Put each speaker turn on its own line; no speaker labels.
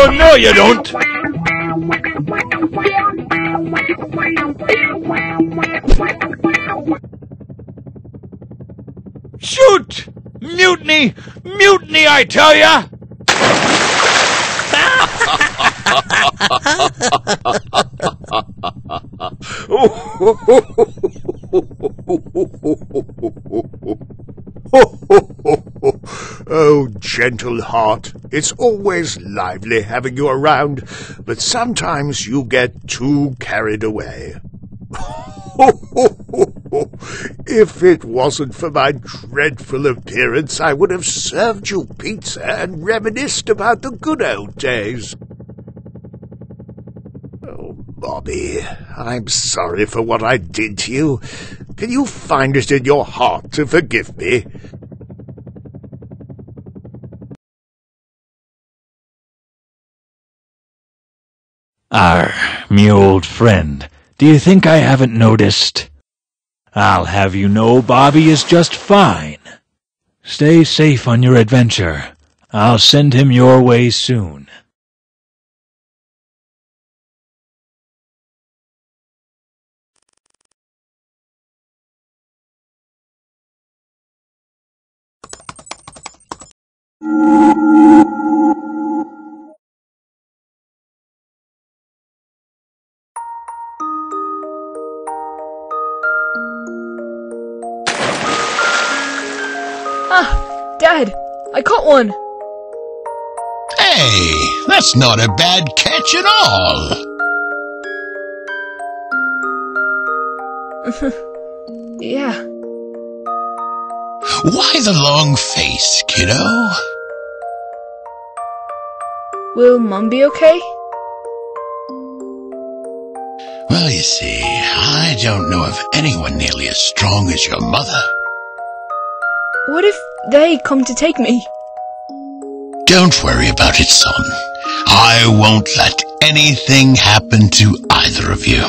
Oh, no, you don't. Shoot! Mutiny! Mutiny, I tell ya!
oh, gentle heart, it's always lively having you around, but sometimes you get too carried away. if it wasn't for my dreadful appearance, I would have served you pizza and reminisced about the good old days. Oh, Bobby, I'm sorry for what I did to you. Can you find it in your heart to forgive me?
Arr, me old friend, do you think I haven't noticed? I'll have you know Bobby is just fine. Stay safe on your adventure. I'll send him your way soon.
Ah, Dad, I caught one.
Hey, that's not a bad catch at all.
yeah.
Why the long face, kiddo?
Will Mum be okay?
Well, you see, I don't know of anyone nearly as strong as your mother.
What if they come to take me?
Don't worry about it, son. I won't let anything happen to either of you.